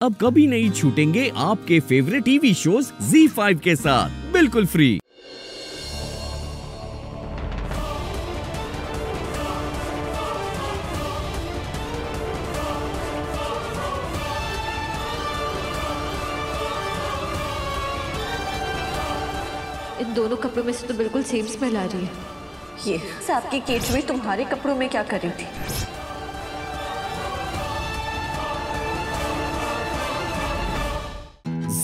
अब कभी नहीं छूटेंगे आपके फेवरेट टीवी शोज़ Z5 के साथ। बिल्कुल फ्री इन दोनों कपड़ों में से तो बिल्कुल सेम स्मेल आ रही है। ये आपकी केचुई तुम्हारे कपड़ों में क्या कर रही थी?